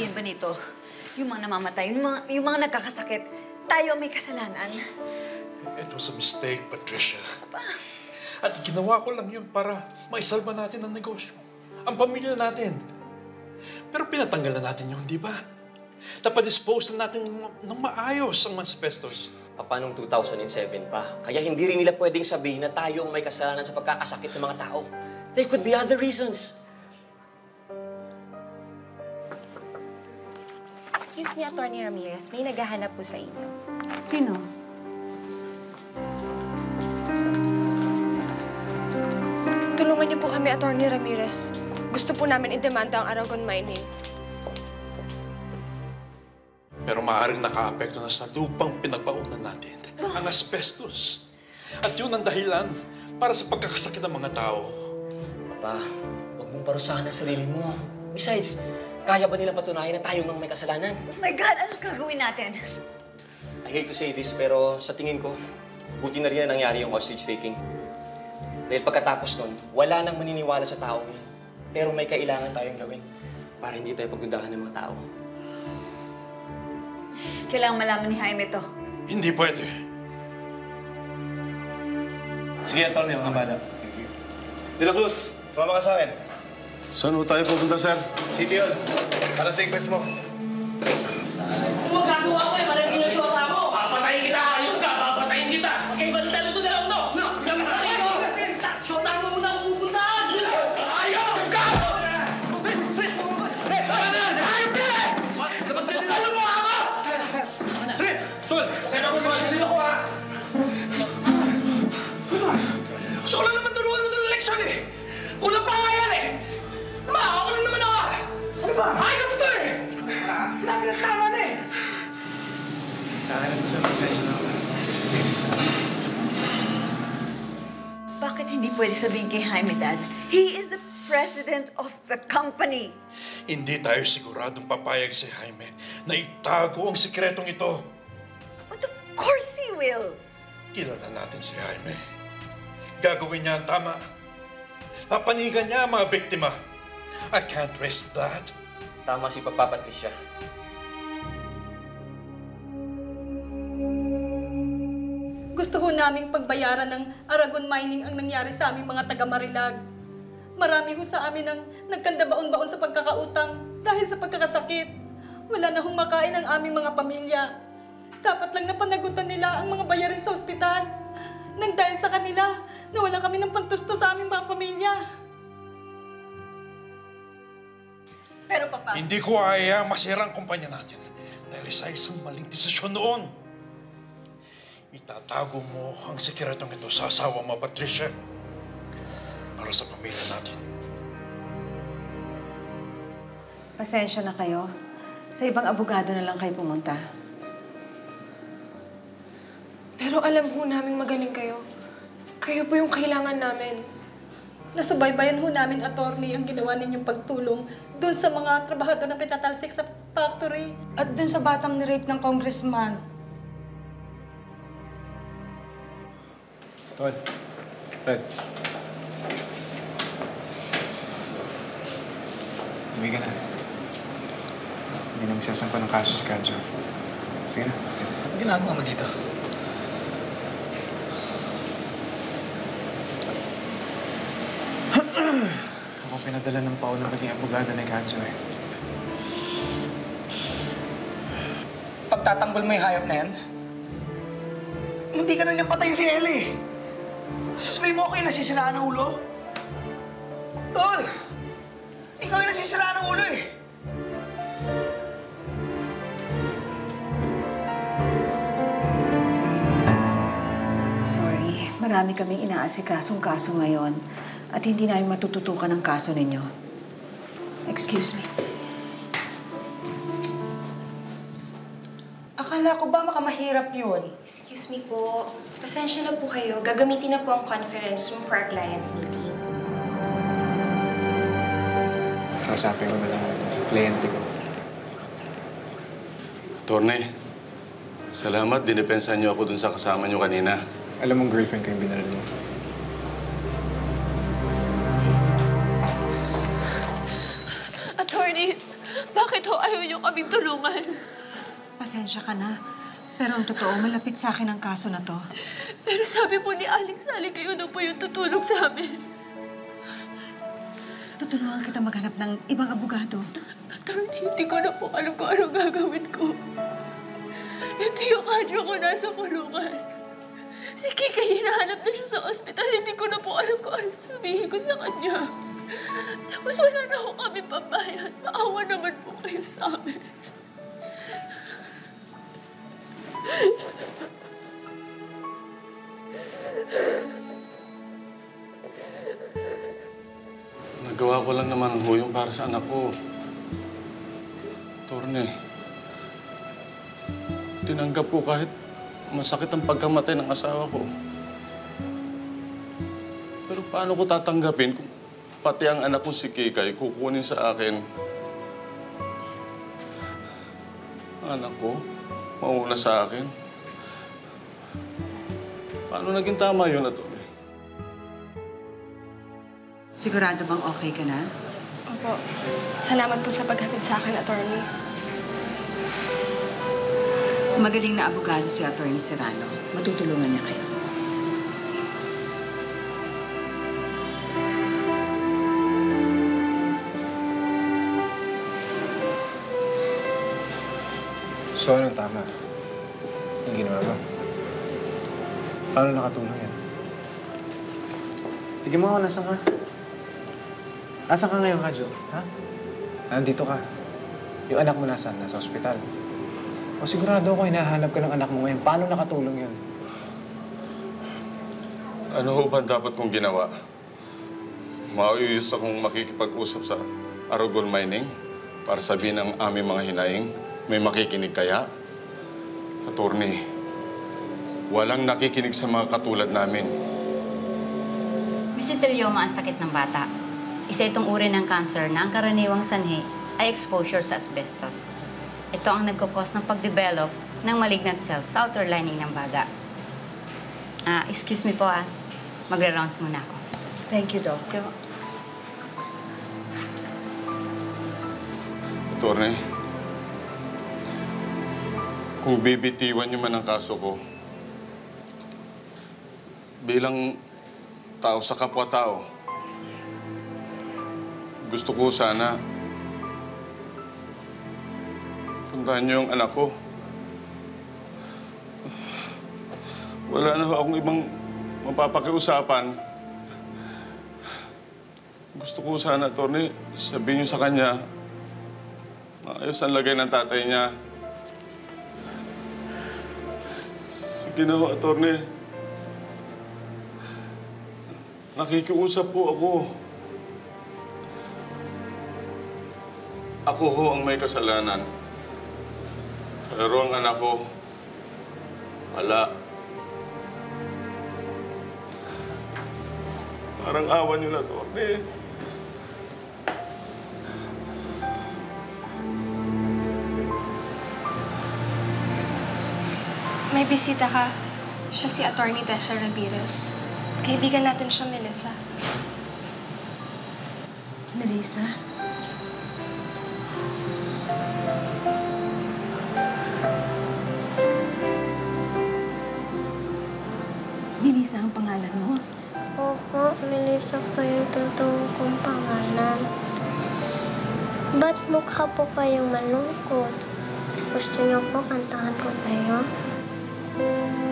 sasabihin, Benito, yung mga namamatay, yung mga, yung mga nagkakasakit, tayo may kasalanan. It was a mistake, Patricia. At ginawa ko lang yun para maisalba natin ang negosyo. Ang pamilya natin. Pero pinatanggal na natin yun, di ba? Napadispose na natin ng, maayos ang Mansipestos. Papanong 2007 pa. Kaya hindi rin nila pwedeng sabihin na tayo ang may kasalanan sa pagkakasakit ng mga tao. There could be other reasons. Excuse me, Attorney Ramirez. May naghahanap po sa inyo. Sino? Tulungan niyo po kami, Attorney Ramirez. Gusto po namin idemanda ang Aragon Mining. Pero maaaring nakaapekto na sa lupang pinagpaunan natin. Ang asbestos. At yun ang dahilan para sa pagkakasakit ng mga tao. Pa, huwag mong parusahan ang sarili mo. Besides, kaya ba nilang patunayan na tayo ang may kasalanan? Oh my God, anong gagawin natin? I hate to say this, pero sa tingin ko, buti na rin na nangyari yung hostage taking. Dahil pagkatapos nun, wala nang maniniwala sa tao niya. Pero may kailangan tayong gawin para hindi tayo pagdudahan ng mga tao. Kailangan malaman ni Jaime to. Hindi pwede. Sige, Antonio, ang bala. De La Cruz, sumama ka sa akin. Saan ho tayo pupunta, sir? Hall. Para sa request mo. Sa akin gusto ng pasensya na ako. Bakit hindi pwede sabihin kay Jaime, Dad? He is the president of the company. Hindi tayo siguradong papayag si Jaime na itago ang sikretong ito. But of course he will. Kilala natin si Jaime. Gagawin niya ang tama. Papanigan niya ang mga biktima. I can't risk that. Tama si Papa Patricia. Gusto ho naming pagbayaran ng Aragon Mining ang nangyari sa aming mga taga-Marilag. Marami ho sa amin ang nagkandabaon-baon sa pagkakautang dahil sa pagkakasakit. Wala na hong makain ang aming mga pamilya. Dapat lang napanagutan nila ang mga bayarin sa ospital. Nang dahil sa kanila, nawala kami ng pantusto sa aming mga pamilya. Pero papa, Hindi ko ayaang masira ang kumpanya natin dahil sa isang maling desisyon noon. Itatago mo ang sikretong ito sa asawa mo, Patricia. Para sa pamilya natin. Pasensya na kayo. Sa ibang abogado na lang kayo pumunta. Pero alam ho namin magaling kayo. Kayo po yung kailangan namin. Nasubaybayan ho namin, attorney, ang ginawa ninyong pagtulong doon sa mga trabahador na pinatalsik sa factory. At dun sa batang ni-rape ng congressman. Tol. Fred. Uwi ka na. Hindi na magsasampa ng kaso si Kadjo. Sige na. Ano ginagawa mo dito? Ako pinadala ng Paul na maging abogado ni Kadjo eh. Pagtatanggol mo yung hayop na yan, hindi ka na niyang patayin si Ellie. Susmay mo ako yung nasisiraan ng ulo? Tol! Ikaw yung nasisiraan ng ulo eh. Sorry, marami kaming inaasikasong kaso ngayon at hindi namin matututukan ang kaso ninyo. Excuse me. Akala ko ba makamahirap yun? Excuse me po. Pasensya na po kayo. Gagamitin na po ang conference room for our client meeting. Kausapin ko na lang ito. Kliyente ko. Attorney, salamat. Dinepensa niyo ako dun sa kasama niyo kanina. Alam mong girlfriend ko yung binaril mo. Attorney, bakit Bakit ho ayaw niyo kaming tulungan? Pasensya ka na. Pero ang totoo, malapit sa akin ang kaso na to. Pero sabi po ni Aling Sally, kayo na po yung tutulong sa amin. Tutulungan kita maghanap ng ibang abogado. Attorney, hindi ko na po alam kung ano gagawin ko. Hindi yung kadyo ko nasa kulungan. Si Kika, hinahanap na siya sa ospital. Hindi ko na po alam kung ano sasabihin ko sa kanya. Tapos wala na ako kami pambayad. Maawa naman po kayo sa amin. Nagawa ko lang naman ang huyong para sa anak ko. Torne, tinanggap ko kahit masakit ang pagkamatay ng asawa ko. Pero paano ko tatanggapin kung pati ang anak ko si Kikay kukunin sa akin? Anak ko, mauna sa akin. Paano naging tama yun, Atty? Sigurado bang okay ka na? Opo. Salamat po sa paghatid sa akin, attorney. Magaling na abogado si Attorney Serrano. Matutulungan niya kayo. So, anong tama? Yung ginawa mo? Paano nakatulong yan? Tignan mo ako, nasan ka? Nasaan ka ngayon, Kadyo? Ha? Nandito ka. Yung anak mo nasaan? Nasa ospital. O sigurado ako, hinahanap ka ng anak mo ngayon. Paano nakatulong yun? Ano ho ba dapat kong ginawa? Maayos akong makikipag-usap sa Aragon Mining para sabihin ang aming mga hinaing. May makikinig kaya? Attorney, walang nakikinig sa mga katulad namin. Mesothelioma ang sakit ng bata. Isa itong uri ng cancer na ang karaniwang sanhi ay exposure sa asbestos. Ito ang nagkukos ng pagdevelop ng malignant cells sa outer lining ng baga. Ah, excuse me po ah. Magre-rounds muna ako. Thank you, Doc. Attorney, kung bibitiwan niyo man ang kaso ko, bilang tao sa kapwa-tao, gusto ko sana puntahan niyo yung anak ko. Wala na akong ibang mapapakiusapan. Gusto ko sana, Atty. sabihin niyo sa kanya, maayos ang lagay ng tatay niya. Ho, Atty. Nakikiusap po ako. Ako ho ang may kasalanan. Pero ang anak ko, wala. Parang awan niyo na, Atty. May bisita ka. Siya si Attorney Tessa Ramirez. Kaibigan natin siya, Melissa. Melissa? Melissa ang pangalan mo? Opo, Melissa po yung totoo kong pangalan. Ba't mukha po kayong malungkot? Gusto niyo po kantahan ko kayo? Thank you.